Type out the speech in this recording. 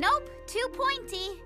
Nope, too pointy.